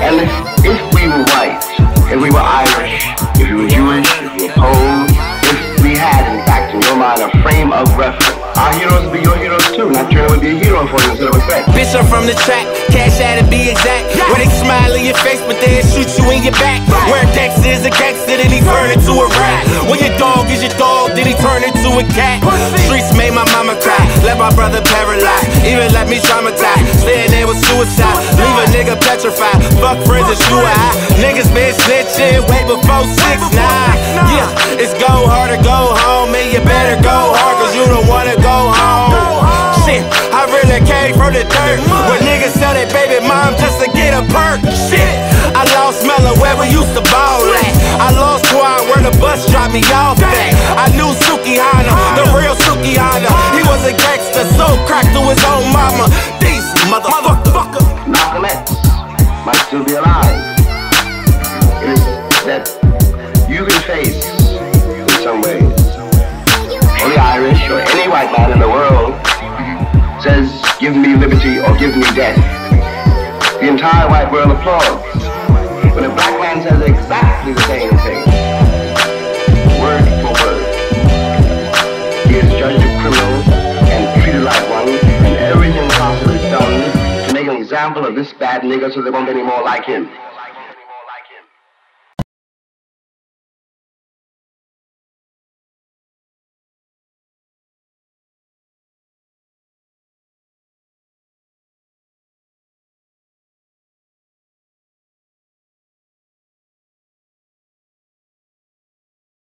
Ellis, if we were white, if we were Irish, if we were Jewish, if we were Polish, if we had, in fact, in your mind, a frame of reference, our heroes would be your heroes too, not trying to be a hero for you instead of a threat. Bitch, I'm from the track, cash out to be exact. Where they smile on your face, but they shoot you in your back. Where Dex is a gangster, then he turn into a rat. When your dog is your dog, then he turn into a cat. Streets made my mama cry, let my brother paralyzed, even let me traumatize. Suicide, leave a nigga petrified. Fuck friends and you I. Niggas been snitching way before six nine. Yeah, it's go hard or go home, and you better go hard, cause you don't wanna go home. Shit, I really came from the dirt. Where niggas sell their baby mom just to get a perk. Shit, I lost Mellow where we used to ball at. I lost Twan where the bus dropped me off at. I knew Suki Hana, the real Suki Hana. He was a gangster, so cracked to his own mama. White man in the world says, give me liberty or give me death. The entire white world applauds. When a black man says exactly the same thing, word for word, he is judged a criminal and treated like one, and everything possible is done to make an example of this bad nigger so there won't be any more like him.